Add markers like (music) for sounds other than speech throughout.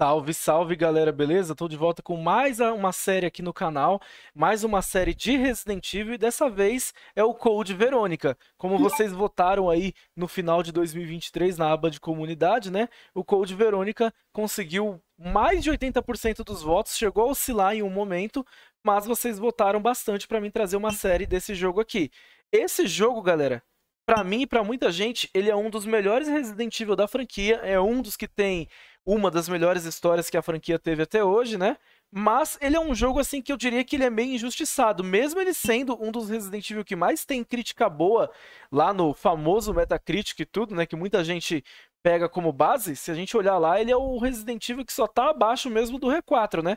Salve, salve galera, beleza? Tô de volta com mais uma série aqui no canal, mais uma série de Resident Evil e dessa vez é o Code Verônica. Como vocês votaram aí no final de 2023 na aba de comunidade, né? O Code Verônica conseguiu mais de 80% dos votos, chegou a oscilar em um momento, mas vocês votaram bastante para mim trazer uma série desse jogo aqui. Esse jogo, galera, para mim e para muita gente, ele é um dos melhores Resident Evil da franquia, é um dos que tem uma das melhores histórias que a franquia teve até hoje, né? Mas ele é um jogo assim que eu diria que ele é meio injustiçado, mesmo ele sendo um dos Resident Evil que mais tem crítica boa lá no famoso Metacritic e tudo, né, que muita gente pega como base. Se a gente olhar lá, ele é o Resident Evil que só tá abaixo mesmo do R4, né?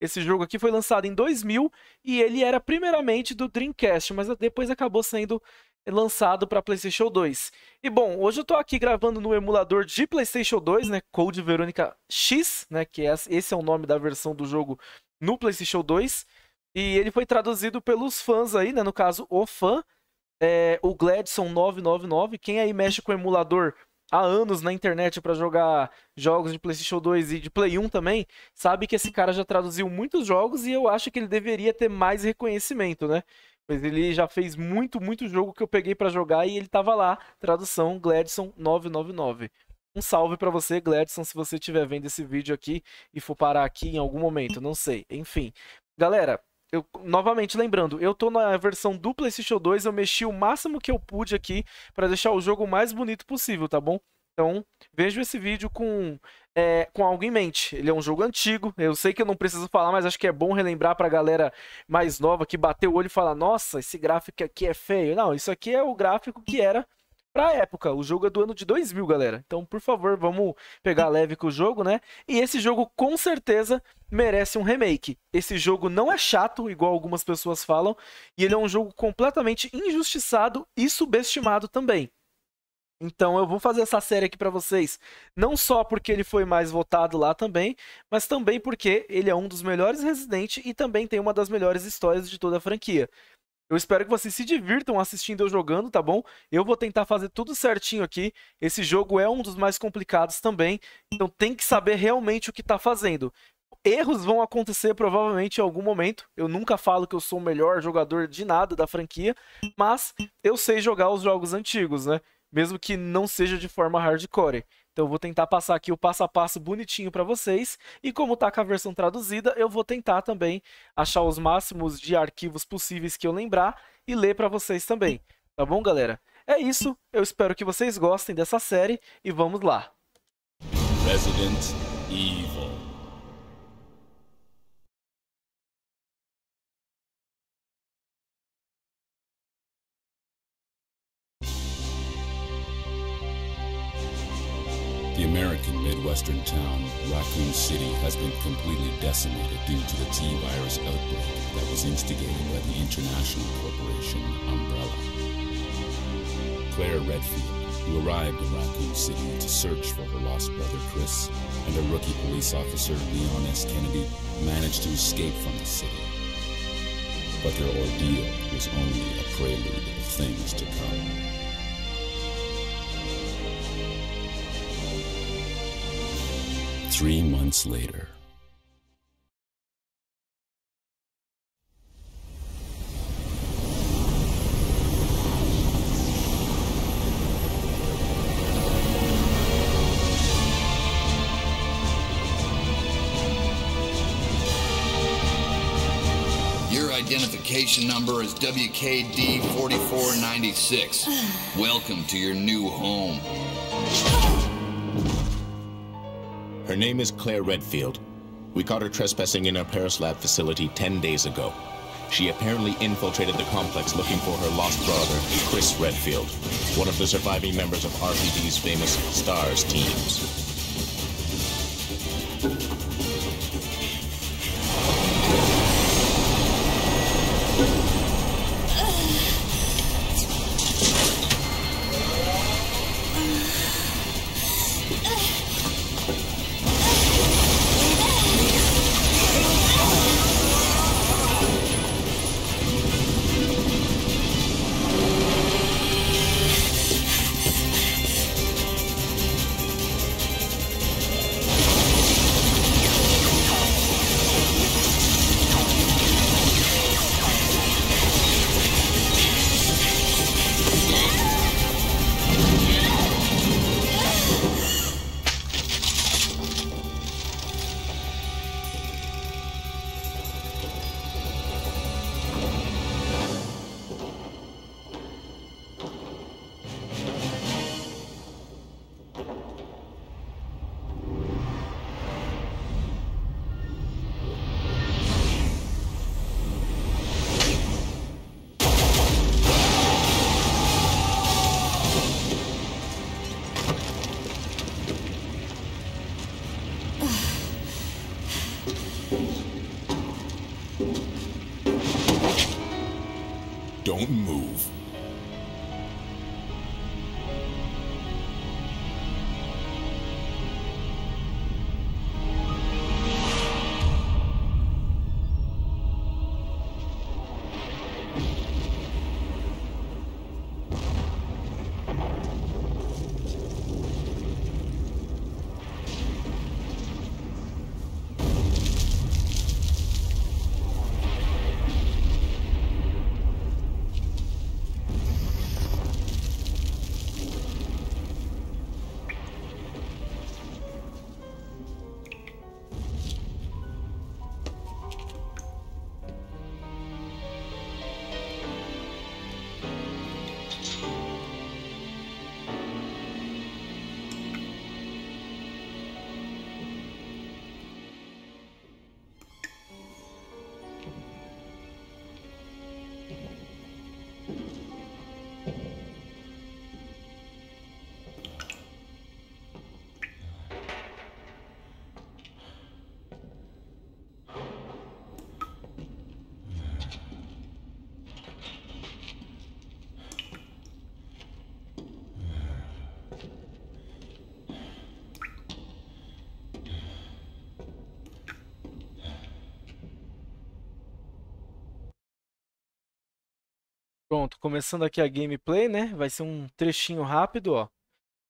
Esse jogo aqui foi lançado em 2000 e ele era primeiramente do Dreamcast, mas depois acabou sendo lançado para PlayStation 2. E bom, hoje eu estou aqui gravando no emulador de PlayStation 2, né, Code Veronica X, né, que é, esse é o nome da versão do jogo no PlayStation 2. E ele foi traduzido pelos fãs aí, né, no caso o fã, é, o Gladson 999. Quem aí mexe com emulador há anos na internet para jogar jogos de PlayStation 2 e de Play 1 também, sabe que esse cara já traduziu muitos jogos e eu acho que ele deveria ter mais reconhecimento, né? Pois ele já fez muito, muito jogo que eu peguei para jogar e ele tava lá, tradução Gladson 999. Um salve para você, Gladson, se você estiver vendo esse vídeo aqui e for parar aqui em algum momento, não sei. Enfim. Galera, eu, novamente lembrando, eu tô na versão do PlayStation 2, eu mexi o máximo que eu pude aqui para deixar o jogo mais bonito possível, tá bom? Então, vejo esse vídeo com, é, com algo em mente. Ele é um jogo antigo, eu sei que eu não preciso falar, mas acho que é bom relembrar para a galera mais nova que bateu o olho e fala: Nossa, esse gráfico aqui é feio. Não, isso aqui é o gráfico que era pra época. O jogo é do ano de 2000, galera. Então, por favor, vamos pegar leve com o jogo, né? E esse jogo com certeza merece um remake. Esse jogo não é chato, igual algumas pessoas falam, e ele é um jogo completamente injustiçado e subestimado também. Então eu vou fazer essa série aqui para vocês, não só porque ele foi mais votado lá também, mas também porque ele é um dos melhores Resident e também tem uma das melhores histórias de toda a franquia. Eu espero que vocês se divirtam assistindo eu jogando, tá bom? Eu vou tentar fazer tudo certinho aqui. Esse jogo é um dos mais complicados também, então tem que saber realmente o que está fazendo. Erros vão acontecer provavelmente em algum momento. Eu nunca falo que eu sou o melhor jogador de nada da franquia, mas eu sei jogar os jogos antigos, né? Mesmo que não seja de forma hardcore. Então eu vou tentar passar aqui o passo a passo bonitinho para vocês e como tá com a versão traduzida, eu vou tentar também achar os máximos de arquivos possíveis que eu lembrar e ler para vocês também. Tá bom, galera? É isso, eu espero que vocês gostem dessa série e vamos lá. Resident Evil American town, Raccoon City, has been completely decimated due to the T-virus outbreak that was instigated by the international corporation Umbrella. Claire Redfield, who arrived in Raccoon City to search for her lost brother Chris, and a rookie police officer, Leon S. Kennedy, managed to escape from the city. But their ordeal was only a prelude of things to come. Three months later. Your identification number is WKD 4496. (sighs) Welcome to your new home. (laughs) Her name is Claire Redfield. We caught her trespassing in our Paris lab facility 10 days ago. She apparently infiltrated the complex looking for her lost brother, Chris Redfield, one of the surviving members of RPD's famous STARS teams. Pronto, começando aqui a gameplay, né? Vai ser um trechinho rápido, ó.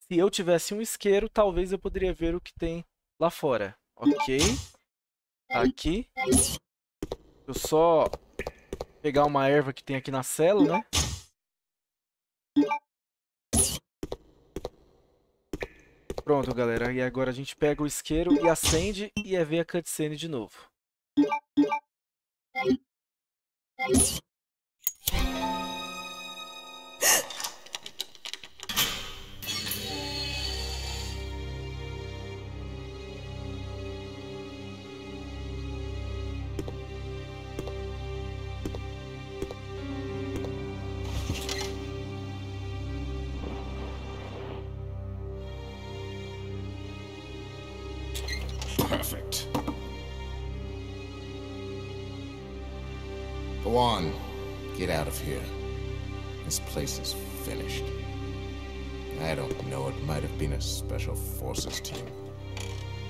Se eu tivesse um isqueiro, talvez eu poderia ver o que tem lá fora. Ok. Aqui. Eu só pegar uma erva que tem aqui na célula, né? Pronto, galera. E agora a gente pega o isqueiro e acende e é ver a cutscene de novo. Perfect. Go on. Get out of here. This place is finished. I don't know, it might have been a special forces team.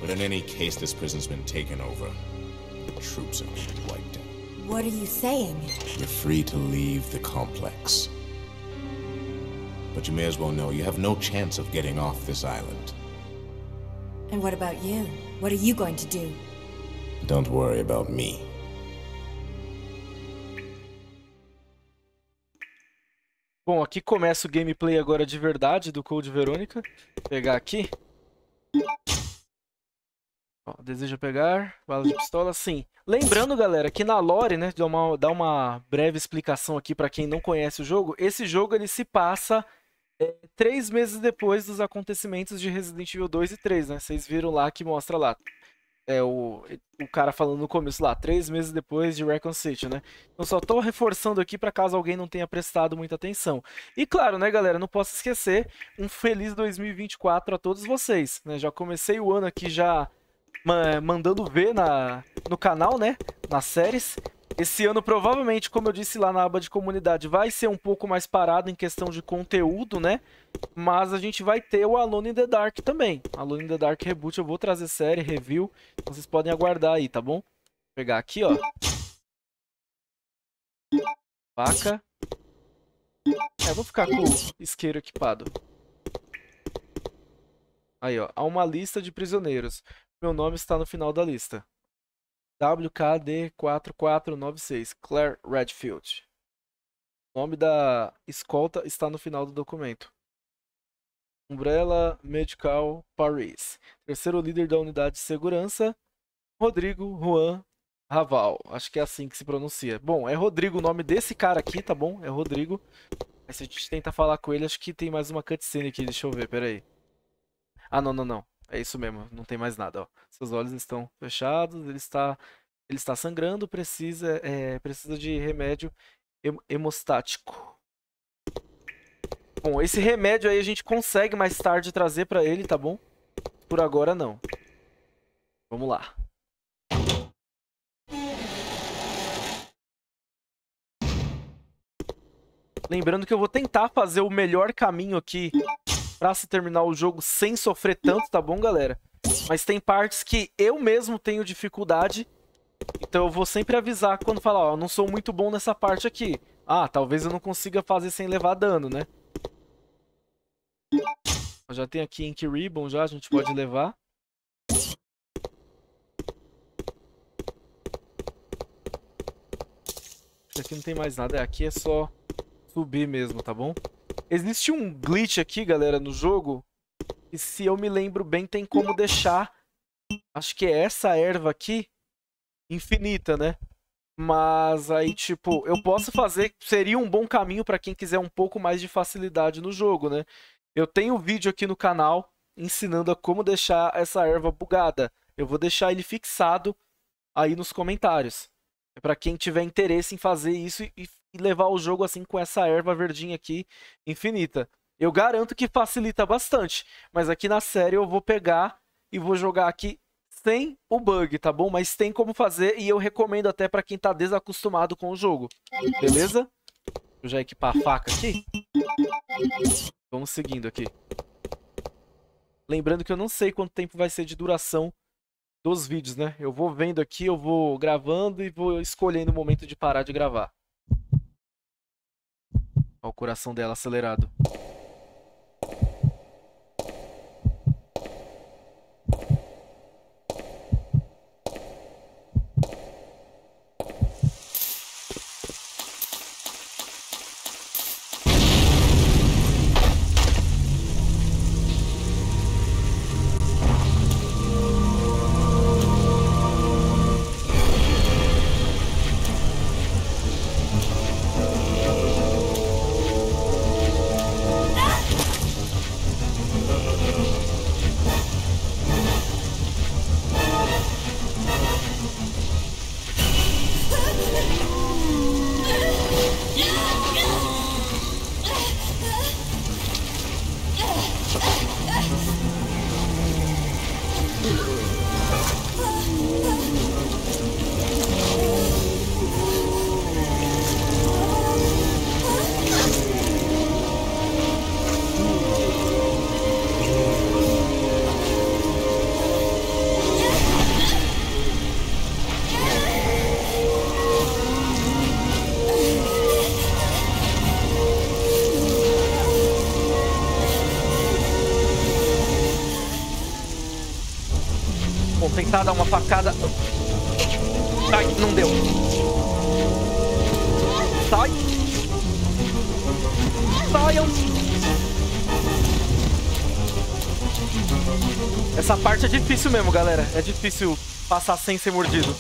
But in any case, this prison's been taken over. The troops have been wiped out. What are you saying? You're free to leave the complex. But you may as well know you have no chance of getting off this island. And what about you? What are you going to do? Don't worry about me. Bom, aqui começa o gameplay agora de verdade do Code Verônica. Vou pegar aqui. Ó, deseja pegar bala de pistola? Sim. Lembrando, galera, que na lore, né, dar uma, dar uma breve explicação aqui para quem não conhece o jogo, esse jogo ele se passa é, três meses depois dos acontecimentos de Resident Evil 2 e 3, né? Vocês viram lá que mostra lá. É o, o cara falando no começo lá, três meses depois de Recon City, né? Então só tô reforçando aqui para caso alguém não tenha prestado muita atenção. E claro, né, galera, não posso esquecer um feliz 2024 a todos vocês, né? Já comecei o ano aqui já ma mandando ver na, no canal, né? Nas séries. Esse ano, provavelmente, como eu disse lá na aba de comunidade, vai ser um pouco mais parado em questão de conteúdo, né? Mas a gente vai ter o Alone in the Dark também. Alone in the Dark Reboot, eu vou trazer série, review. Então vocês podem aguardar aí, tá bom? Vou pegar aqui, ó. Faca. É, vou ficar com o isqueiro equipado. Aí, ó. Há uma lista de prisioneiros. Meu nome está no final da lista. WKD4496, Claire Redfield. O nome da escolta está no final do documento. Umbrella Medical Paris. Terceiro líder da unidade de segurança, Rodrigo Juan Raval. Acho que é assim que se pronuncia. Bom, é Rodrigo o nome desse cara aqui, tá bom? É Rodrigo. Mas se a gente tenta falar com ele, acho que tem mais uma cutscene aqui. Deixa eu ver, peraí. Ah, não, não, não. É isso mesmo, não tem mais nada, ó. Seus olhos estão fechados, ele está, ele está sangrando, precisa, é, precisa de remédio hem- hemostático. Bom, esse remédio aí a gente consegue mais tarde trazer pra ele, tá bom? Por agora não. Vamos lá. Lembrando que eu vou tentar fazer o melhor caminho aqui pra se terminar o jogo sem sofrer tanto, tá bom, galera? Mas tem partes que eu mesmo tenho dificuldade, então eu vou sempre avisar quando falar, ó, não sou muito bom nessa parte aqui. Ah, talvez eu não consiga fazer sem levar dano, né? Eu já tem aqui Ink Ribbon, já a gente pode levar. Aqui não tem mais nada, aqui é só subir mesmo, tá bom? Existe um glitch aqui, galera, no jogo, e se eu me lembro bem, tem como deixar, acho que é essa erva aqui, infinita, né? Mas aí, tipo, eu posso fazer, seria um bom caminho para quem quiser um pouco mais de facilidade no jogo, né? Eu tenho vídeo aqui no canal ensinando a como deixar essa erva bugada. Eu vou deixar ele fixado aí nos comentários. É para quem tiver interesse em fazer isso e, e levar o jogo assim com essa erva verdinha aqui infinita. Eu garanto que facilita bastante, mas aqui na série eu vou pegar e vou jogar aqui sem o bug, tá bom? Mas tem como fazer e eu recomendo até para quem tá desacostumado com o jogo. Beleza? Vou já equipar a faca aqui. Vamos seguindo aqui. Lembrando que eu não sei quanto tempo vai ser de duração dos vídeos, né? Eu vou vendo aqui, eu vou gravando e vou escolhendo o momento de parar de gravar. O coração dela acelerado. Tentar dar uma facada. Ai, não deu. Sai. Saiam. Essa parte é difícil mesmo, galera. É difícil passar sem ser mordido.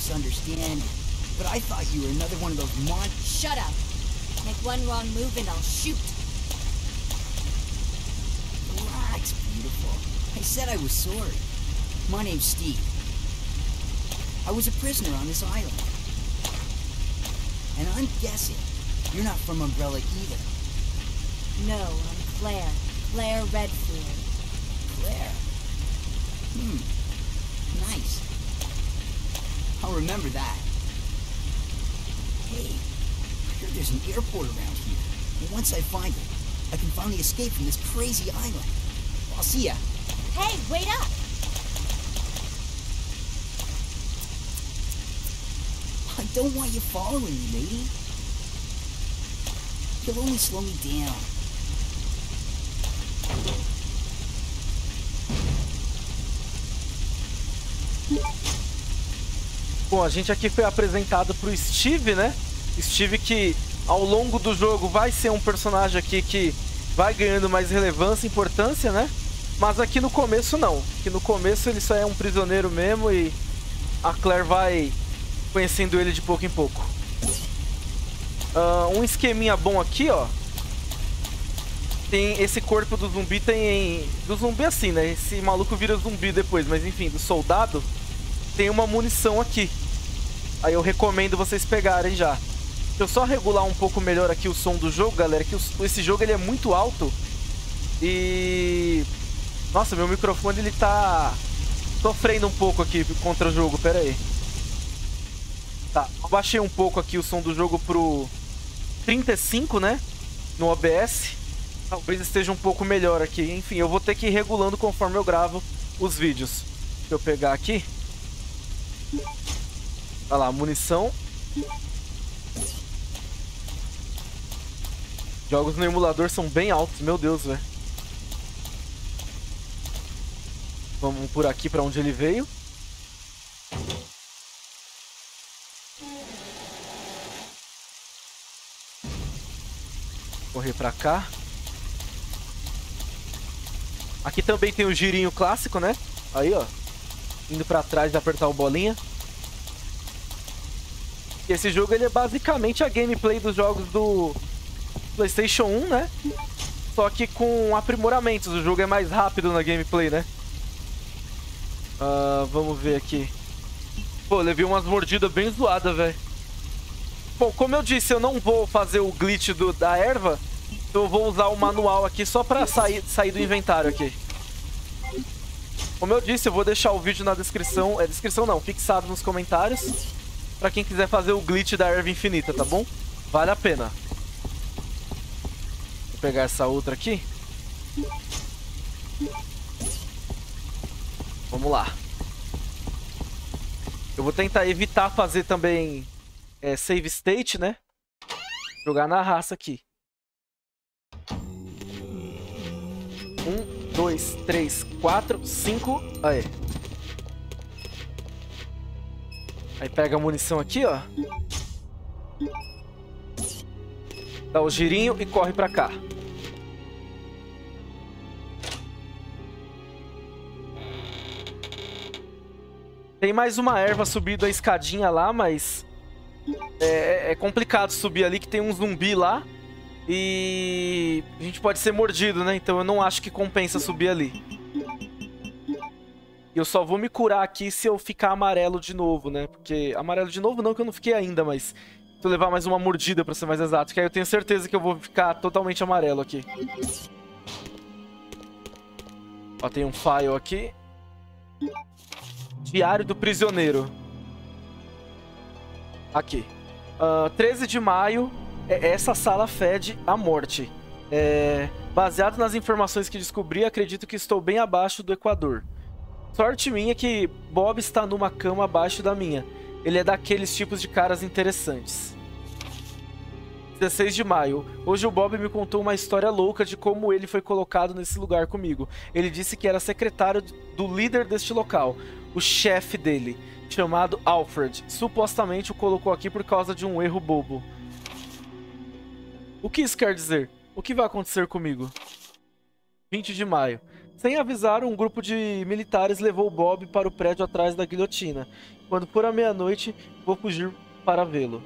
Little misunderstanding, but I thought you were another one of those mon- Shut up. Make one wrong move and I'll shoot. Relax, beautiful. I said I was sorry. My name's Steve. I was a prisoner on this island. And I'm guessing you're not from Umbrella either. No, I'm Claire. Claire Redfield. Claire. Hmm. I'll remember that. Hey, I heard there's an airport around here. And once I find it, I can finally escape from this crazy island. I'll see ya. Hey, wait up! I don't want you following me, lady. You'll only slow me down. Bom, a gente aqui foi apresentado pro Steve, né? Steve que ao longo do jogo vai ser um personagem aqui que vai ganhando mais relevância e importância, né? Mas aqui no começo não. Aqui no começo ele só é um prisioneiro mesmo e a Claire vai conhecendo ele de pouco em pouco. Uh, um esqueminha bom aqui, ó. Tem esse corpo do zumbi tem... Do zumbi assim, né? Esse maluco vira zumbi depois, mas enfim, do soldado tem uma munição aqui. Aí eu recomendo vocês pegarem já. Deixa eu só regular um pouco melhor aqui o som do jogo, galera, que esse jogo ele é muito alto. E... Nossa, meu microfone ele tá sofrendo um pouco aqui contra o jogo, pera aí. Tá, eu baixei um pouco aqui o som do jogo pro 35, né? No OBS. Talvez esteja um pouco melhor aqui. Enfim, eu vou ter que ir regulando conforme eu gravo os vídeos. Deixa eu pegar aqui. Olha lá, munição. Jogos no emulador são bem altos, meu Deus, velho. Vamos por aqui para onde ele veio. Correr para cá. Aqui também tem o girinho clássico, né? Aí, ó. Indo para trás e apertar o bolinha. Esse jogo ele é basicamente a gameplay dos jogos do PlayStation 1, né? Só que com aprimoramentos. O jogo é mais rápido na gameplay, né? Uh, vamos ver aqui. Pô, levei umas mordidas bem zoadas, velho. Bom, como eu disse, eu não vou fazer o glitch do, da erva. Então eu vou usar o manual aqui só pra sair, sair do inventário aqui. Como eu disse, eu vou deixar o vídeo na descrição. É descrição não, fixado nos comentários pra quem quiser fazer o glitch da erva infinita, tá bom? Vale a pena. Vou pegar essa outra aqui. Vamos lá. Eu vou tentar evitar fazer também é, save state, né? Jogar na raça aqui. Dois, três, quatro, cinco. Aí. Aí pega a munição aqui, ó. Dá o girinho e corre pra cá. Tem mais uma erva subindo a escadinha lá, mas... É, é complicado subir ali, que tem um zumbi lá. E... A gente pode ser mordido, né? Então eu não acho que compensa subir ali. Eu só vou me curar aqui se eu ficar amarelo de novo, né? Porque amarelo de novo não, que eu não fiquei ainda, mas se eu levar mais uma mordida pra ser mais exato, que aí eu tenho certeza que eu vou ficar totalmente amarelo aqui. Ó, tem um file aqui. Diário do Prisioneiro. Aqui. Uh, ah, 13 de maio, essa sala fede a morte. É, baseado nas informações que descobri, acredito que estou bem abaixo do Equador. Sorte minha que Bob está numa cama abaixo da minha. Ele é daqueles tipos de caras interessantes. 16 de maio. Hoje o Bob me contou uma história louca de como ele foi colocado nesse lugar comigo. Ele disse que era secretário do líder deste local, o chefe dele, chamado Alfred. Supostamente o colocou aqui por causa de um erro bobo. O que isso quer dizer? O que vai acontecer comigo? 20 de maio. Sem avisar, um grupo de militares levou Bob para o prédio atrás da guilhotina. Quando for a meia-noite, vou fugir para vê-lo.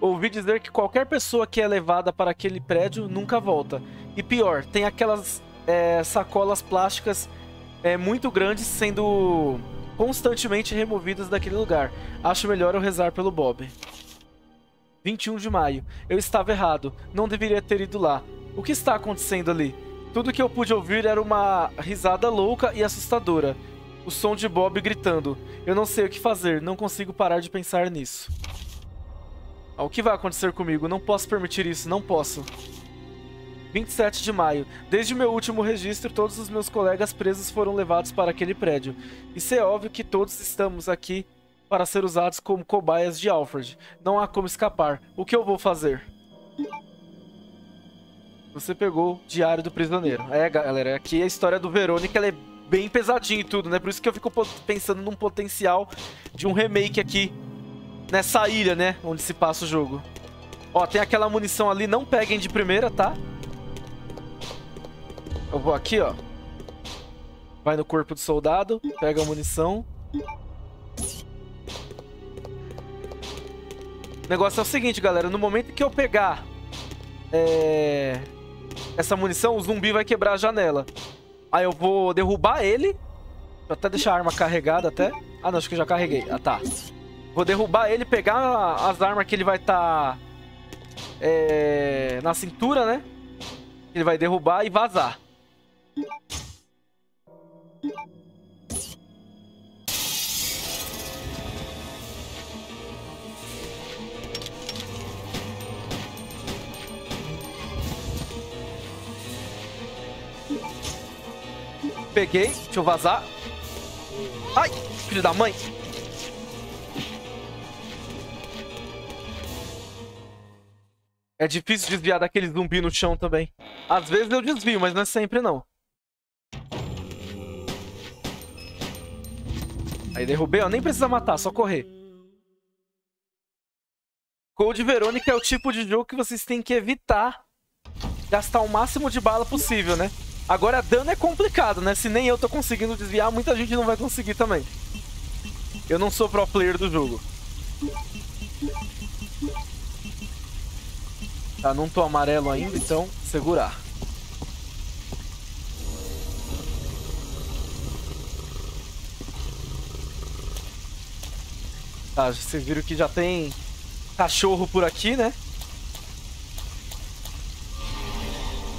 Ouvi dizer que qualquer pessoa que é levada para aquele prédio nunca volta. E pior, tem aquelas é, sacolas plásticas é, muito grandes sendo constantemente removidas daquele lugar. Acho melhor eu rezar pelo Bob. 21 de maio. Eu estava errado. Não deveria ter ido lá. O que está acontecendo ali? Tudo que eu pude ouvir era uma risada louca e assustadora. O som de Bob gritando. Eu não sei o que fazer, não consigo parar de pensar nisso. Ah, o que vai acontecer comigo? Não posso permitir isso, não posso. 27 de maio. Desde o meu último registro, todos os meus colegas presos foram levados para aquele prédio. Isso é óbvio que todos estamos aqui para ser usados como cobaias de Alfred. Não há como escapar. O que eu vou fazer? Você pegou o Diário do Prisioneiro. É, galera, aqui a história do Verônica ela é bem pesadinha e tudo, né? Por isso que eu fico pensando num potencial de um remake aqui nessa ilha, né? Onde se passa o jogo. Ó, tem aquela munição ali, não peguem de primeira, tá? Eu vou aqui, ó. Vai no corpo do soldado, pega a munição. O negócio é o seguinte, galera. No momento que eu pegar é... essa munição, o zumbi vai quebrar a janela. Aí eu vou derrubar ele. Vou até deixar a arma carregada até. Ah, não, acho que eu já carreguei. Ah, tá. Vou derrubar ele, pegar as armas que ele vai estar... Tá, é... Na cintura, né? Ele vai derrubar e vazar. Peguei, deixa eu vazar. Ai, filho da mãe. É difícil desviar daquele zumbi no chão também. Às vezes eu desvio, mas não é sempre não. Aí derrubei, ó. Nem precisa matar, só correr. Code Verônica é o tipo de jogo que vocês têm que evitar gastar o máximo de bala possível, né? Agora dano é complicado, né? Se nem eu tô conseguindo desviar, muita gente não vai conseguir também. Eu não sou pro player do jogo. Tá, não tô amarelo ainda, então segurar. Tá, vocês viram que já tem cachorro por aqui, né?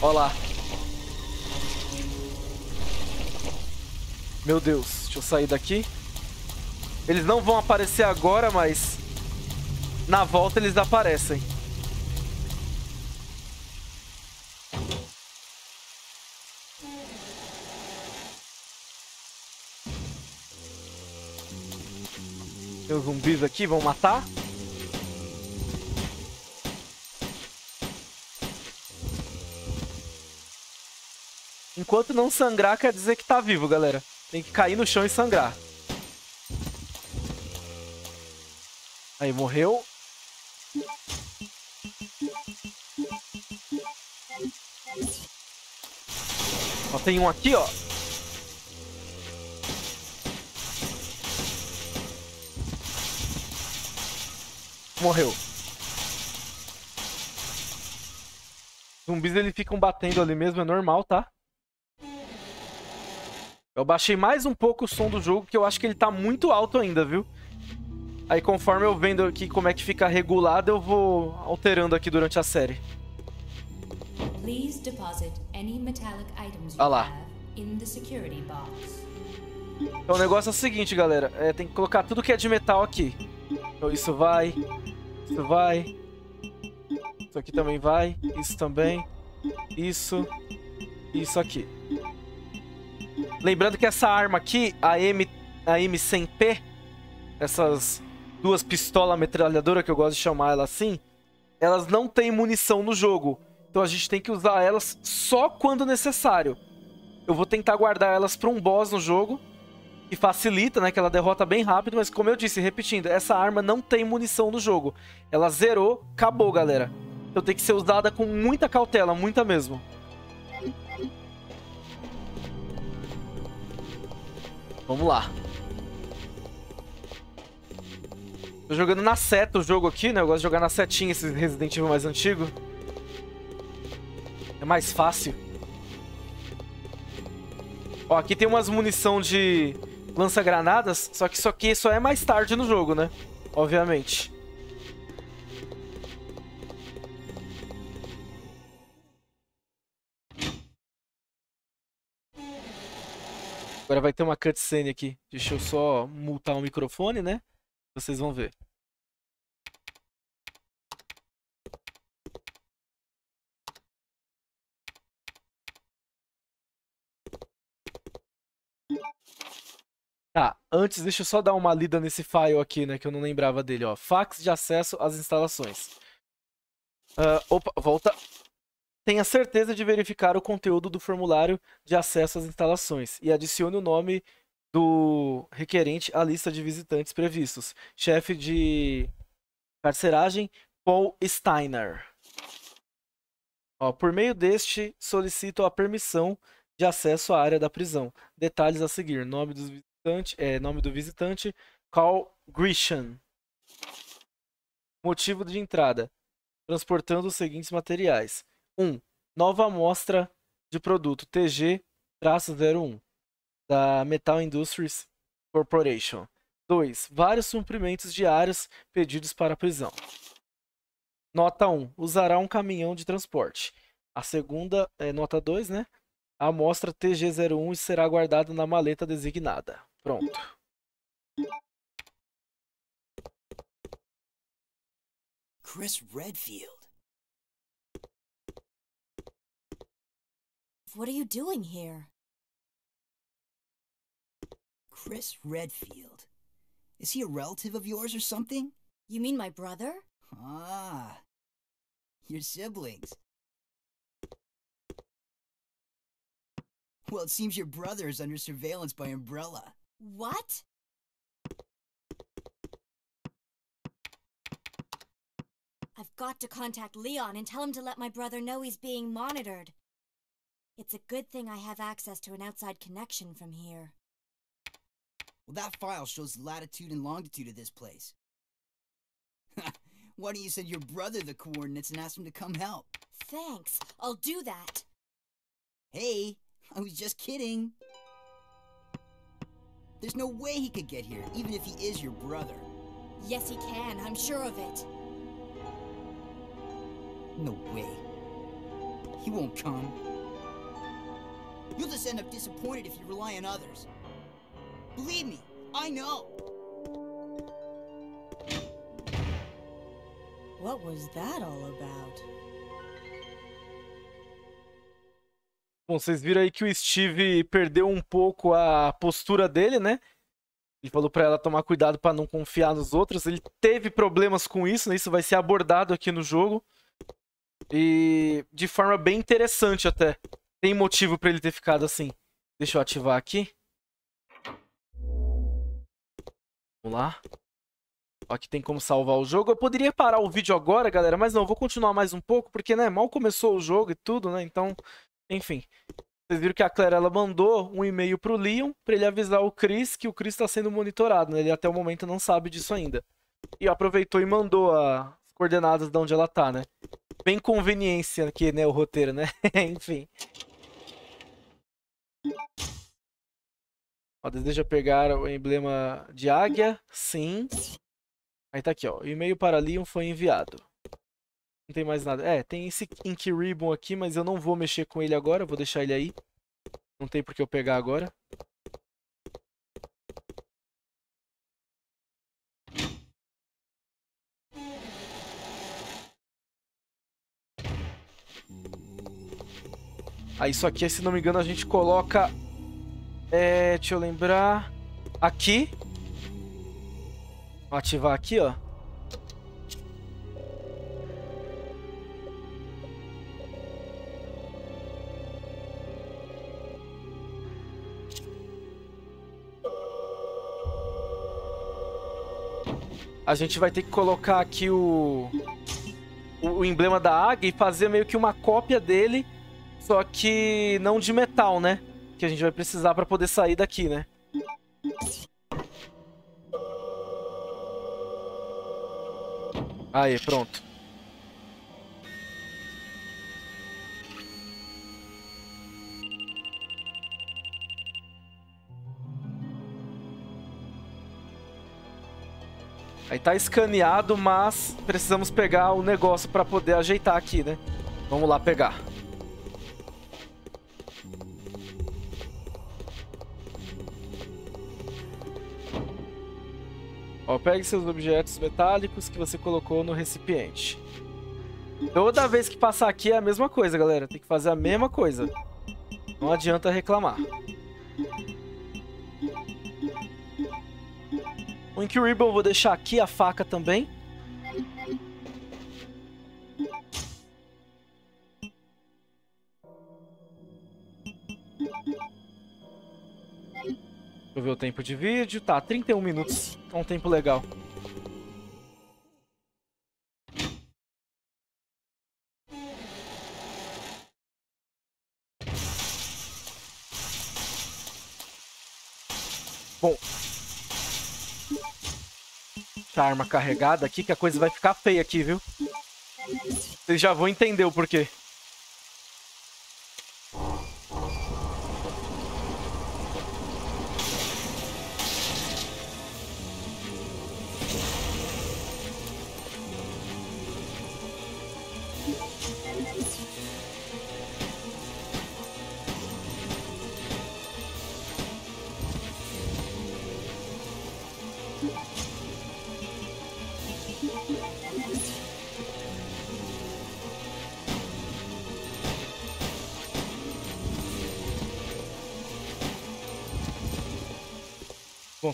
Olha lá. Meu Deus, deixa eu sair daqui. Eles não vão aparecer agora, mas na volta eles aparecem. Tem os zumbis aqui, vão matar. Enquanto não sangrar, quer dizer que tá vivo, galera. Tem que cair no chão e sangrar. Aí, morreu. Ó, tem um aqui, ó. Morreu. Zumbis eles ficam batendo ali mesmo, é normal, tá? Eu baixei mais um pouco o som do jogo, que eu acho que ele tá muito alto ainda, viu? Aí conforme eu vendo aqui como é que fica regulado, eu vou alterando aqui durante a série. Olha lá. Então o negócio é o seguinte, galera. É, tem que colocar tudo que é de metal aqui. Então isso vai, isso vai. Isso aqui também vai. Isso também. Isso. Isso aqui. Lembrando que essa arma aqui, a, M, a M100P, essas duas pistolas metralhadoras que eu gosto de chamar ela assim, elas não têm munição no jogo. Então a gente tem que usar elas só quando necessário. Eu vou tentar guardar elas para um boss no jogo que facilita, né? Que ela derrota bem rápido, mas como eu disse, repetindo, essa arma não tem munição no jogo. Ela zerou, acabou, galera. Então tem que ser usada com muita cautela, muita mesmo. Vamos lá. Tô jogando na seta o jogo aqui, né? Eu gosto de jogar na setinha esse Resident Evil mais antigo. É mais fácil. Ó, aqui tem umas munição de lança-granadas, só que isso aqui só é mais tarde no jogo, né? Obviamente. Agora vai ter uma cutscene aqui. Deixa eu só multar o microfone, né? Vocês vão ver. Tá, antes deixa eu só dar uma lida nesse file aqui, né, que eu não lembrava dele, ó. Fax de acesso às instalações. Uh, opa, volta. Tenha certeza de verificar o conteúdo do formulário de acesso às instalações e adicione o nome do requerente a lista de visitantes previstos. Chefe de carceragem, Paul Steiner. Ó, por meio deste, solicito a permissão de acesso à área da prisão. Detalhes a seguir. Nome, dos visitante, é, nome do visitante, Carl Grisham. Motivo de entrada. Transportando os seguintes materiais. 1. Um, nova amostra de produto TG-01 da Metal Industries Corporation. 2. Vários cumprimentos diários pedidos para a prisão. Nota 1. Usará um caminhão de transporte. A segunda, é, nota 2, né? A amostra TG01 será guardada na maleta designada. Pronto. Chris Redfield. What are you doing here? Chris Redfield. Is he a relative of yours or something? You mean my brother? Ah, your siblings. Well, it seems your brother is under surveillance by Umbrella. What? I've got to contact Leon and tell him to let my brother know he's being monitored. It's a good thing I have access to an outside connection from here. Well, that file shows the latitude and longitude of this place. (laughs) Why don't you send your brother the coordinates and ask him to come help? Thanks. I'll do that. Hey, I was just kidding. There's no way he could get here, even if he is your brother. Yes, he can. I'm sure of it. No way. He won't come. You'll just end up disappointed if you rely on others. Believe me, I know. What was that all about? Bom, vocês viram aí que o Steve perdeu um pouco a postura dele, né? Ele falou para ela tomar cuidado para não confiar nos outros. Ele teve problemas com isso, né? Isso vai ser abordado aqui no jogo. E de forma bem interessante até. Tem motivo para ele ter ficado assim. Deixa eu ativar aqui. Vamos lá. Aqui tem como salvar o jogo. Eu poderia parar o vídeo agora, galera, mas não, vou continuar mais um pouco, porque, né, mal começou o jogo e tudo, né, então, enfim. Vocês viram que a Claire, ela mandou um e-mail pro Leon para ele avisar o Chris que o Chris está sendo monitorado, né, ele até o momento não sabe disso ainda. E aproveitou e mandou as coordenadas de onde ela tá, né. Bem conveniência aqui, né, o roteiro, né, (laughs) enfim. Ó, deseja pegar o emblema de águia? Sim. Aí tá aqui, ó. O e-mail para Leon foi enviado. Não tem mais nada. É, tem esse Ink Ribbon aqui, mas eu não vou mexer com ele agora. Vou deixar ele aí. Não tem por que eu pegar agora. Aí isso aqui, se não me engano, a gente coloca... É, deixa eu lembrar... Aqui. Vou ativar aqui, ó. A gente vai ter que colocar aqui o, o, o emblema da águia e fazer meio que uma cópia dele, só que não de metal, né? Que a gente vai precisar para poder sair daqui, né? Aí, pronto. Aí tá escaneado, mas precisamos pegar o negócio para poder ajeitar aqui, né? Vamos lá pegar. Ó, pegue seus objetos metálicos que você colocou no recipiente. Toda vez que passar aqui é a mesma coisa, galera. Tem que fazer a mesma coisa. Não adianta reclamar. O Ink Ribbon eu vou deixar aqui, a faca também. Tempo de vídeo. Tá, 31 minutos. É um tempo legal. Bom. Essa arma carregada aqui, que a coisa vai ficar feia aqui, viu? Vocês já vão entender o porquê.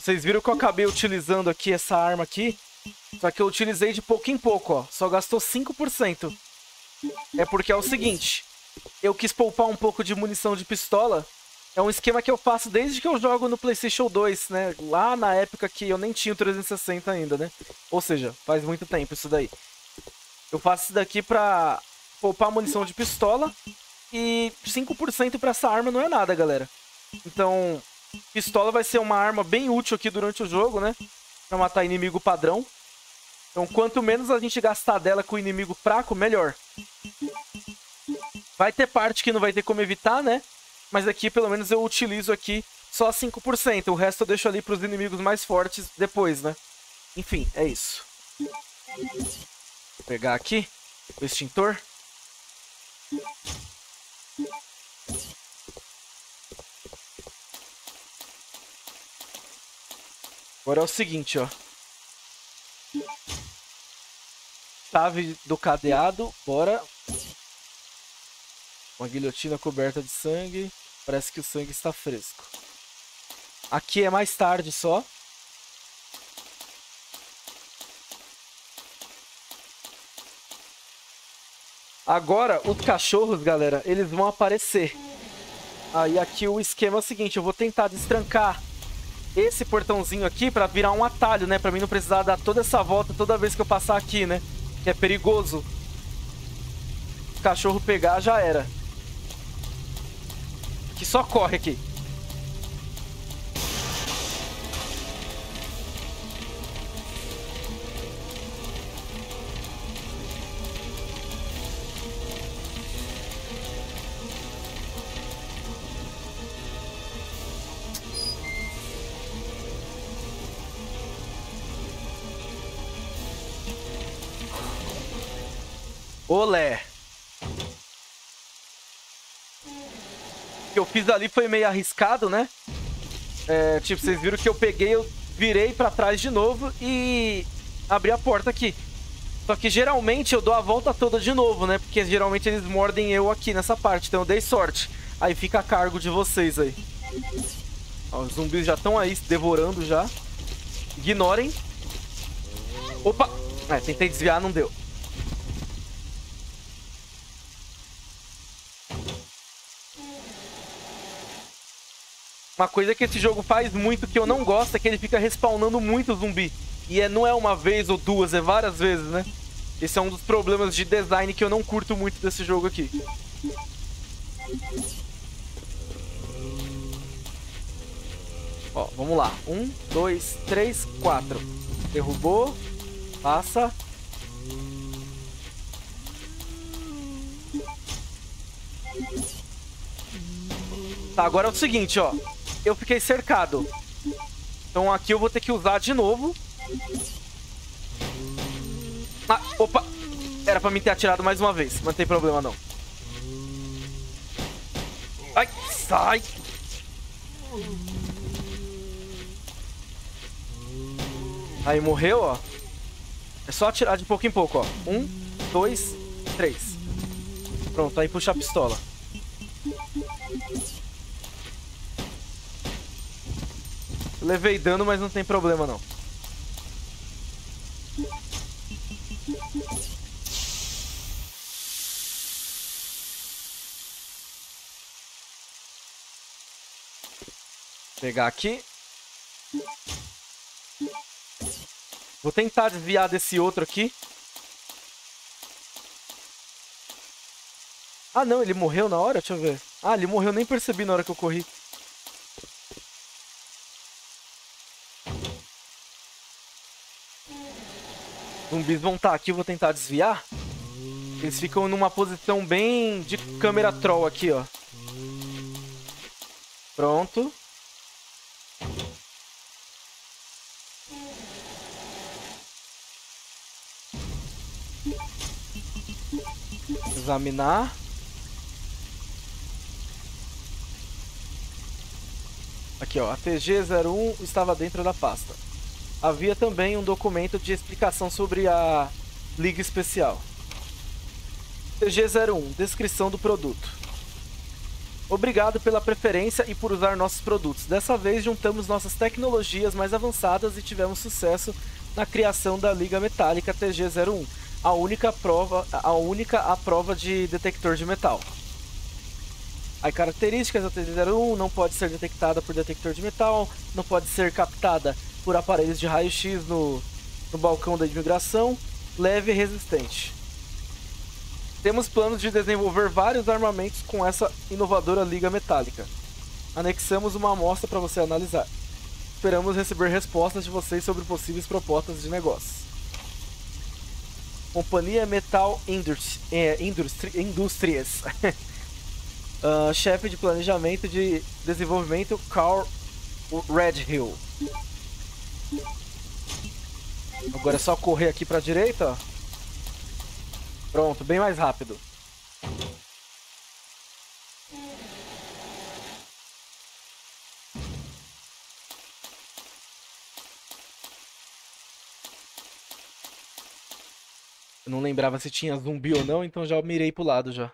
Vocês viram que eu acabei utilizando aqui essa arma aqui. Só que eu utilizei de pouco em pouco, ó. Só gastou 5%. É porque é o seguinte. Eu quis poupar um pouco de munição de pistola. É um esquema que eu faço desde que eu jogo no Playstation 2, né? Lá na época que eu nem tinha o 360 ainda, né? Ou seja, faz muito tempo isso daí. Eu faço isso daqui pra poupar munição de pistola. E 5% pra essa arma não é nada, galera. Então, Pistola vai ser uma arma bem útil aqui durante o jogo, né? Pra matar inimigo padrão. Então, quanto menos a gente gastar dela com inimigo fraco, melhor. Vai ter parte que não vai ter como evitar, né? Mas aqui, pelo menos, eu utilizo aqui só 5%. O resto eu deixo ali pros inimigos mais fortes depois, né? Enfim, é isso. Vou pegar aqui o extintor. Agora é o seguinte, ó. Chave do cadeado, bora. Uma guilhotina coberta de sangue. Parece que o sangue está fresco. Aqui é mais tarde só. Agora, os cachorros, galera, eles vão aparecer. Aí aqui o esquema é o seguinte, eu vou tentar destrancar esse portãozinho aqui pra virar um atalho, né? Pra mim não precisar dar toda essa volta toda vez que eu passar aqui, né? Que é perigoso. O cachorro pegar, já era. Que só corre aqui. Olé. O que eu fiz ali foi meio arriscado, né? É, tipo, vocês viram que eu peguei, eu virei pra trás de novo e abri a porta aqui. Só que geralmente eu dou a volta toda de novo, né? Porque geralmente eles mordem eu aqui nessa parte, então eu dei sorte. Aí fica a cargo de vocês aí. Ó, os zumbis já estão aí devorando já. Ignorem. Opa! É, tentei desviar, não deu. Uma coisa que esse jogo faz muito que eu não gosto é que ele fica respawnando muito zumbi. E é, não é uma vez ou duas, é várias vezes, né? Esse é um dos problemas de design que eu não curto muito desse jogo aqui. Ó, vamos lá. Um, dois, três, quatro. Derrubou. Passa. Tá, agora é o seguinte, ó eu fiquei cercado. Então aqui eu vou ter que usar de novo. Ah, opa! Era pra mim ter atirado mais uma vez, não tem problema não. Ai, sai! Aí morreu, ó. É só atirar de pouco em pouco, ó. Um, dois, três. Pronto, aí puxa a pistola. Levei dano, mas não tem problema não. Pegar aqui. Vou tentar desviar desse outro aqui. Ah, não, ele morreu na hora? Deixa eu ver. Ah, ele morreu, nem percebi na hora que eu corri. Zumbis vão estar tá aqui, eu vou tentar desviar. Eles ficam numa posição bem de câmera troll aqui, ó. Pronto. Examinar. Aqui, ó. A TG01 estava dentro da pasta. Havia também um documento de explicação sobre a Liga Especial. TG01 Descrição do produto. Obrigado pela preferência e por usar nossos produtos. Dessa vez juntamos nossas tecnologias mais avançadas e tivemos sucesso na criação da Liga Metálica TG01, a única prova, a única a prova de detector de metal. As características da TG01 não pode ser detectada por detector de metal, não pode ser captada por aparelhos de raio-x no, no balcão da imigração, leve e resistente. Temos planos de desenvolver vários armamentos com essa inovadora liga metálica. Anexamos uma amostra para você analisar. Esperamos receber respostas de vocês sobre possíveis propostas de negócio. Companhia Metal é, Industri Indústrias. uh, (laughs) chefe de planejamento de desenvolvimento Carl Redhill. Agora é só correr aqui pra direita. Pronto, bem mais rápido. Eu não lembrava se tinha zumbi ou não, então já mirei pro lado já.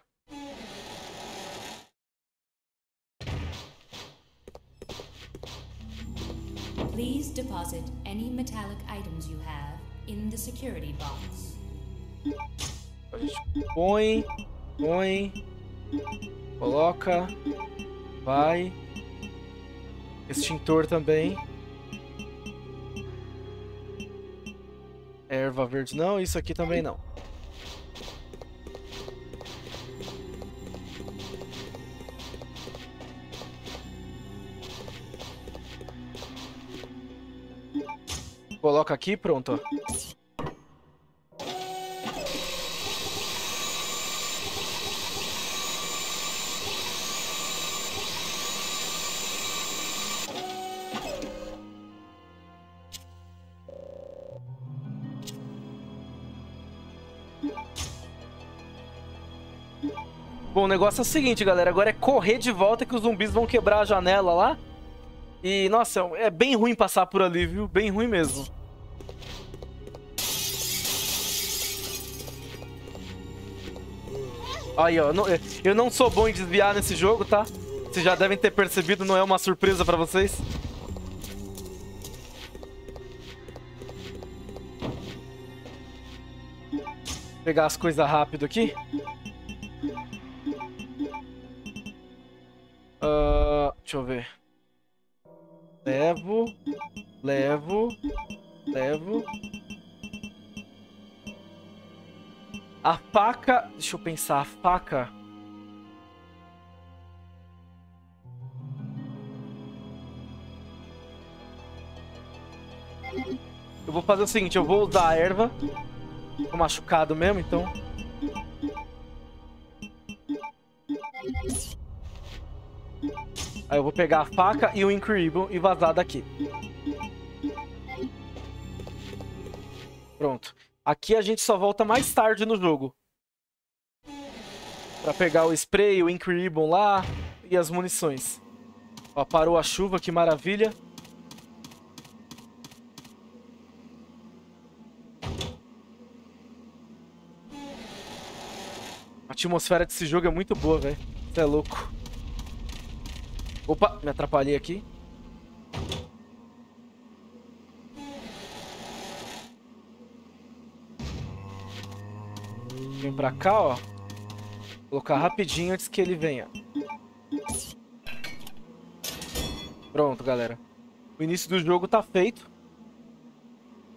Deposit any metallic items you have in the security box. A gente põe, põe, coloca, vai. Extintor também. Erva verde não, isso aqui também não. Coloca aqui, pronto. Bom, o negócio é o seguinte, galera. Agora é correr de volta que os zumbis vão quebrar a janela lá. E, nossa, é bem ruim passar por ali, viu? Bem ruim mesmo. Aí, ó. Eu não sou bom em desviar nesse jogo, tá? Vocês já devem ter percebido, não é uma surpresa pra vocês. Pegar as coisas rápido aqui. Uh, deixa eu ver. Levo, levo. Faca... Deixa eu pensar, faca... Eu vou fazer o seguinte, eu vou usar a erva. Tô machucado mesmo, então... Aí eu vou pegar a faca e o Incredible e vazar daqui. Pronto. Aqui a gente só volta mais tarde no jogo. Pra pegar o spray, o Ink lá e as munições. Ó, parou a chuva, que maravilha. A atmosfera desse jogo é muito boa, velho. Você é louco. Opa, me atrapalhei aqui. Vem pra cá, ó. Colocar rapidinho antes que ele venha. Pronto, galera. O início do jogo tá feito.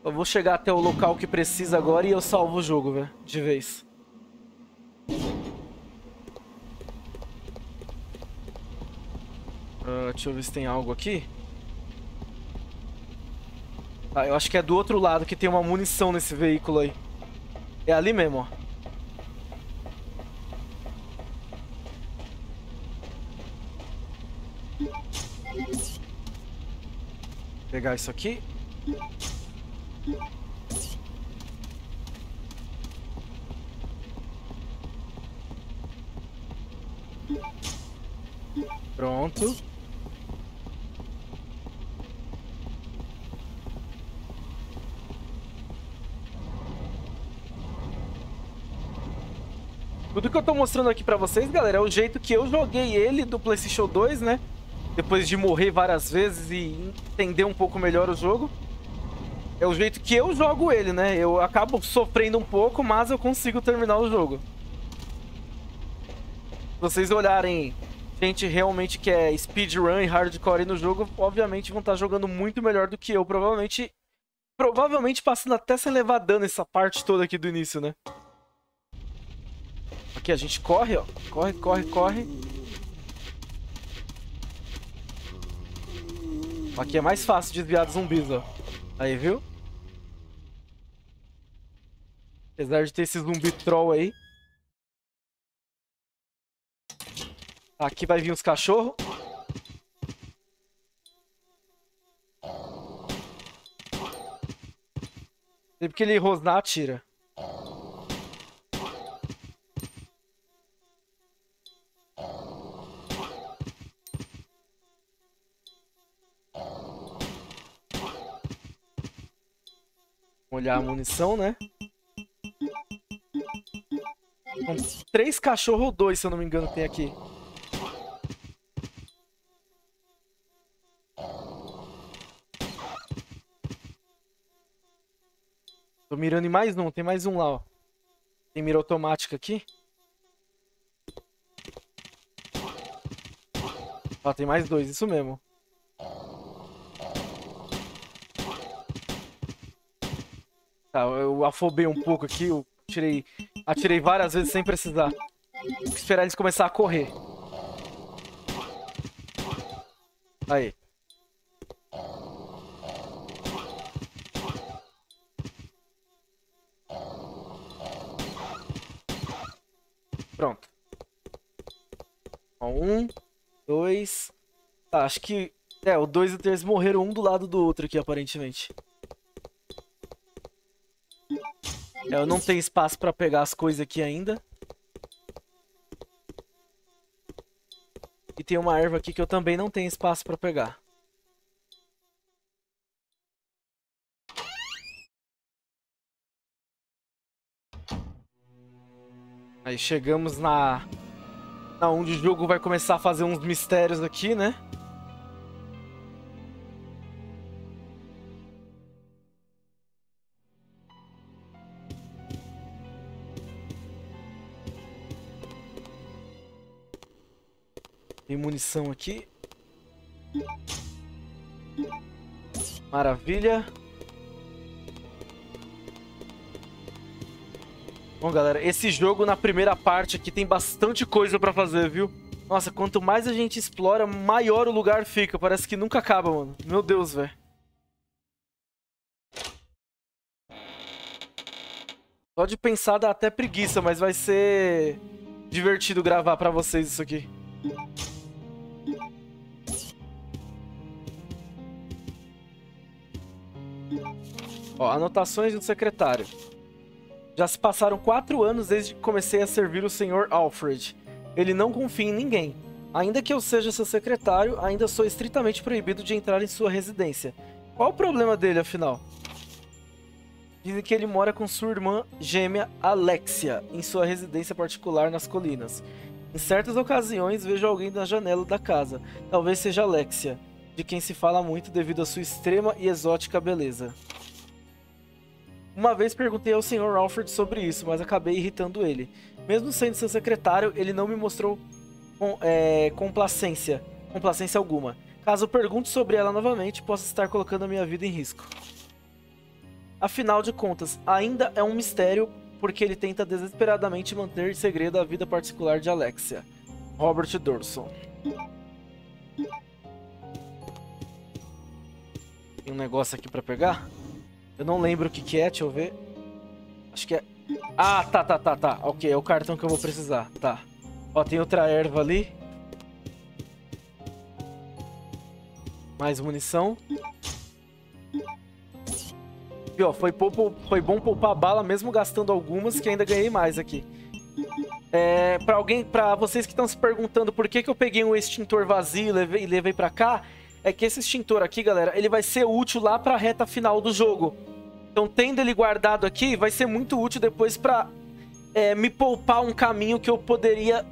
Eu vou chegar até o local que precisa agora e eu salvo o jogo, velho. De vez. Uh, deixa eu ver se tem algo aqui. Ah, eu acho que é do outro lado que tem uma munição nesse veículo aí. É ali mesmo, ó. Pegar isso aqui. Pronto. Tudo que eu tô mostrando aqui pra vocês, galera, é o jeito que eu joguei ele do PlayStation 2, né? Depois de morrer várias vezes e entender um pouco melhor o jogo. É o jeito que eu jogo ele, né? Eu acabo sofrendo um pouco, mas eu consigo terminar o jogo. Se vocês olharem gente realmente que é speedrun e hardcore no jogo, obviamente vão estar jogando muito melhor do que eu. Provavelmente, provavelmente passando até sem levar dano essa parte toda aqui do início, né? Aqui a gente corre, ó. Corre, corre, corre. Aqui é mais fácil desviar dos zumbis, ó. Aí, viu? Apesar de ter esse zumbi troll aí. Aqui vai vir os cachorros. Sempre que ele rosnar, atira. Olhar a munição, né? três cachorros ou dois, se eu não me engano, tem aqui. Tô mirando em mais um, tem mais um lá, ó. Tem mira automática aqui. Ó, tem mais dois, isso mesmo. Tá, eu afobei um pouco aqui, eu tirei, atirei várias vezes sem precisar. Esperar eles começar a correr. Aí. Pronto. um, dois. Tá, acho que. É, o dois e o três morreram um do lado do outro aqui, aparentemente. Eu não tenho espaço pra pegar as coisas aqui ainda. E tem uma erva aqui que eu também não tenho espaço pra pegar. Aí chegamos na... Na onde o jogo vai começar a fazer uns mistérios aqui, né? Munição aqui. Maravilha. Bom, galera, esse jogo na primeira parte aqui tem bastante coisa pra fazer, viu? Nossa, quanto mais a gente explora, maior o lugar fica. Parece que nunca acaba, mano. Meu Deus, velho. Só de pensar dá até preguiça, mas vai ser divertido gravar pra vocês isso aqui. Ó, anotações do secretário. Já se passaram quatro anos desde que comecei a servir o Sr. Alfred. Ele não confia em ninguém. Ainda que eu seja seu secretário, ainda sou estritamente proibido de entrar em sua residência. Qual o problema dele, afinal? Dizem que ele mora com sua irmã gêmea Alexia, em sua residência particular nas colinas. Em certas ocasiões vejo alguém na janela da casa. Talvez seja Alexia, de quem se fala muito devido à sua extrema e exótica beleza. Uma vez perguntei ao Sr. Alfred sobre isso, mas acabei irritando ele. Mesmo sendo seu secretário, ele não me mostrou com, é, complacência, complacência alguma. Caso pergunte sobre ela novamente, posso estar colocando a minha vida em risco. Afinal de contas, ainda é um mistério porque ele tenta desesperadamente manter em segredo a vida particular de Alexia. Robert Dorson. Tem um negócio aqui pra pegar? Eu não lembro o que, que é, deixa eu ver. Acho que é... Ah, tá, tá, tá, tá. Ok, é o cartão que eu vou precisar. Tá. Ó, tem outra erva ali. Mais munição. E, ó, foi, poupo, foi bom poupar bala, mesmo gastando algumas, que ainda ganhei mais aqui. É, para alguém, para vocês que estão se perguntando por que, que eu peguei um extintor vazio e levei, levei para cá, é que esse extintor aqui, galera, ele vai ser útil lá para a reta final do jogo. Então, tendo ele guardado aqui, vai ser muito útil depois para é, me poupar um caminho que eu poderia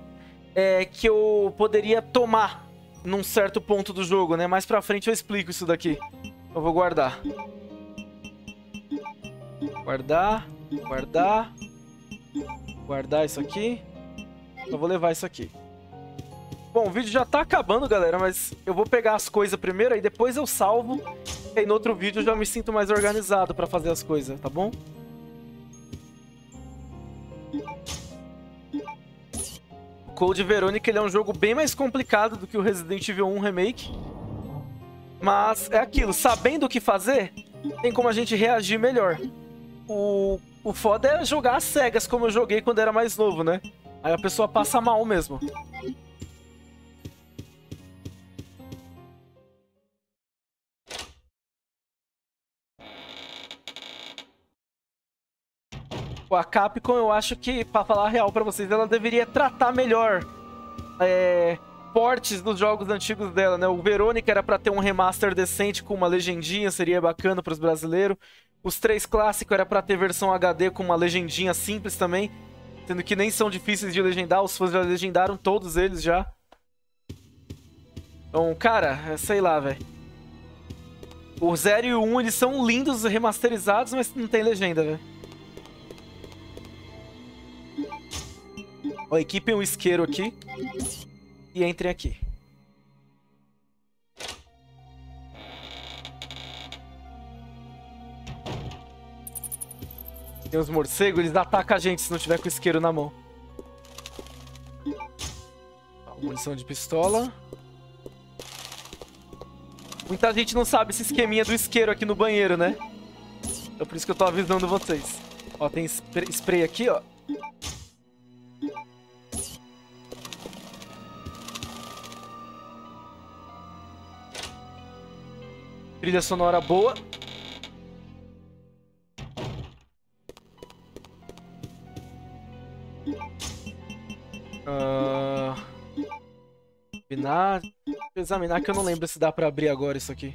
é, que eu poderia tomar num certo ponto do jogo, né? Mais pra frente eu explico isso daqui. Eu vou guardar. Guardar, guardar, guardar isso aqui. Eu vou levar isso aqui. Bom, o vídeo já tá acabando, galera, mas eu vou pegar as coisas primeiro, aí depois eu salvo. E aí no outro vídeo eu já me sinto mais organizado pra fazer as coisas, tá bom? O Code Veronica ele é um jogo bem mais complicado do que o Resident Evil 1 Remake. Mas é aquilo, sabendo o que fazer, tem como a gente reagir melhor o, o foda é jogar às cegas, como eu joguei quando era mais novo, né? Aí a pessoa passa mal mesmo. A Capcom, eu acho que, pra falar real pra vocês, ela deveria tratar melhor é, portes dos jogos antigos dela, né? O Verônica era pra ter um remaster decente com uma legendinha, seria bacana pros brasileiros. Os três clássicos era para ter versão HD com uma legendinha simples também. Sendo que nem são difíceis de legendar, os fãs já legendaram todos eles já. Então, cara, é, sei lá, velho. O 0 e o 1, eles são lindos remasterizados, mas não tem legenda, velho. Ó, equipem o isqueiro aqui. E entrem aqui. Tem os morcegos, eles atacam a gente se não tiver com o isqueiro na mão. munição de pistola. Muita gente não sabe esse esqueminha do isqueiro aqui no banheiro, né? É por isso que eu tô avisando vocês. Ó, tem spray aqui, ó. Trilha sonora boa. Uh... Examinar... Examinar que eu não lembro se dá pra abrir agora isso aqui.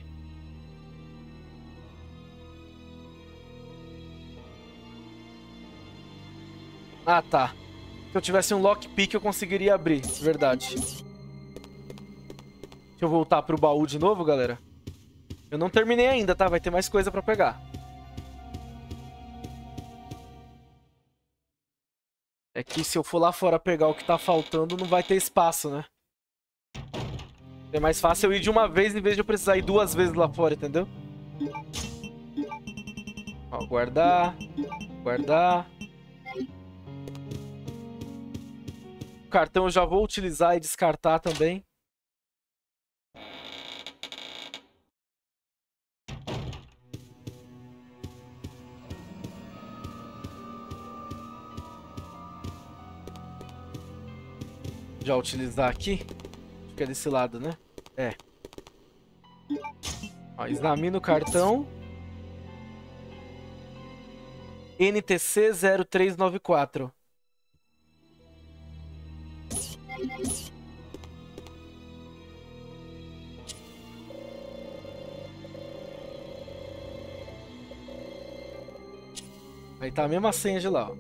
Ah, tá. Se eu tivesse um lockpick eu conseguiria abrir, verdade. Deixa eu voltar pro baú de novo, galera. Eu não terminei ainda, tá? Vai ter mais coisa pra pegar. É que se eu for lá fora pegar o que tá faltando, não vai ter espaço, né? É mais fácil eu ir de uma vez em vez de eu precisar ir duas vezes lá fora, entendeu? Ó, guardar. Guardar. O cartão eu já vou utilizar e descartar também. já utilizar aqui. Acho que é desse lado, né? É. Ó, examina o cartão. NTC 0394. Aí tá a mesma senha de lá, ó.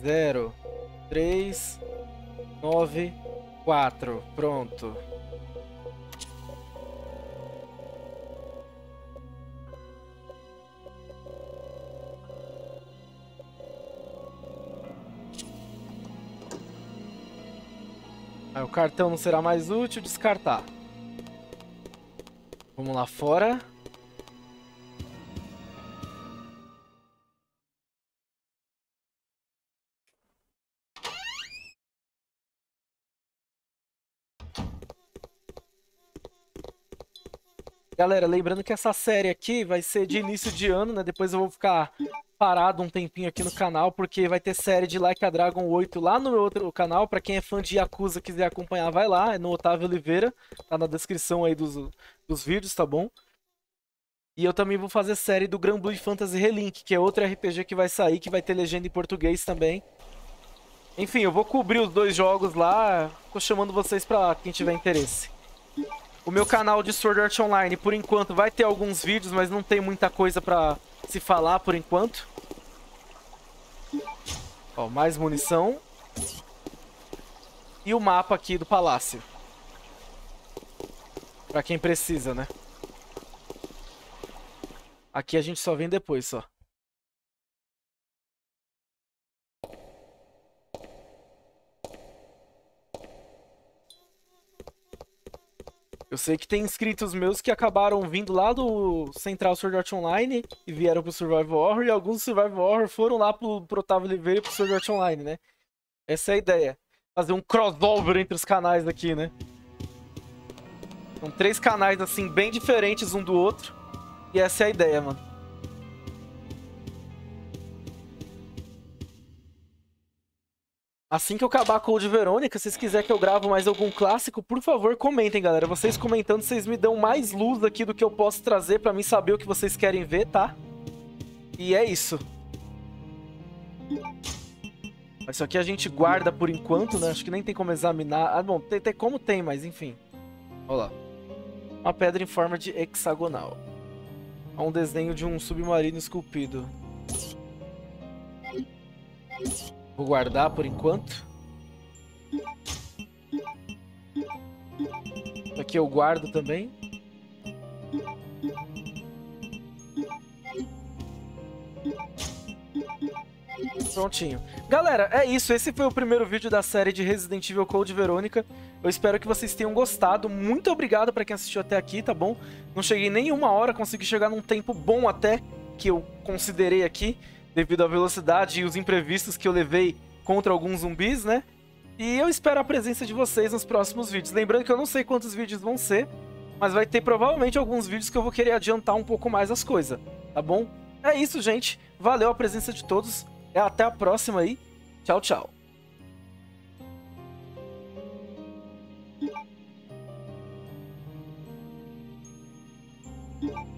0, 3, 9, 4. Pronto. Aí o cartão não será mais útil, descartar. Vamos lá fora. Galera, lembrando que essa série aqui vai ser de início de ano, né? Depois eu vou ficar parado um tempinho aqui no canal, porque vai ter série de Like a Dragon 8 lá no meu outro canal. Pra quem é fã de Yakuza quiser acompanhar, vai lá. É no Otávio Oliveira. Tá na descrição aí dos, dos vídeos, tá bom? E eu também vou fazer série do Grand Blue Fantasy Relink, que é outro RPG que vai sair, que vai ter legenda em português também. Enfim, eu vou cobrir os dois jogos lá. Tô chamando vocês pra quem tiver interesse. O meu canal de Sword Art Online, por enquanto, vai ter alguns vídeos, mas não tem muita coisa pra se falar por enquanto. Ó, mais munição. E o mapa aqui do palácio. Pra quem precisa, né? Aqui a gente só vem depois, só. Eu sei que tem inscritos meus que acabaram vindo lá do Central Sword Art Online e vieram pro Survival Horror, e alguns Survival Horror foram lá pro, pro Otávio Oliveira e pro Sword Art Online, né? Essa é a ideia. Fazer um crossover entre os canais aqui, né? São três canais, assim, bem diferentes um do outro. E essa é a ideia, mano. Assim que eu acabar o de Verônica, se vocês quiserem que eu gravo mais algum clássico, por favor, comentem, galera. Vocês comentando, vocês me dão mais luz aqui do que eu posso trazer pra mim saber o que vocês querem ver, tá? E é isso. Isso aqui a gente guarda por enquanto, né? Acho que nem tem como examinar. Ah, bom, tem, tem como tem, mas enfim. Olha lá. Uma pedra em forma de hexagonal. Há um desenho de um submarino esculpido. Vou guardar por enquanto. Aqui eu guardo também. Prontinho. Galera, é isso. Esse foi o primeiro vídeo da série de Resident Evil Code Verônica. Eu espero que vocês tenham gostado. Muito obrigado para quem assistiu até aqui, tá bom? Não cheguei nem uma hora, consegui chegar num tempo bom até, que eu considerei aqui devido à velocidade e os imprevistos que eu levei contra alguns zumbis, né? E eu espero a presença de vocês nos próximos vídeos. Lembrando que eu não sei quantos vídeos vão ser, mas vai ter provavelmente alguns vídeos que eu vou querer adiantar um pouco mais as coisas, tá bom? É isso, gente. Valeu a presença de todos. É até a próxima aí. Tchau, tchau. You.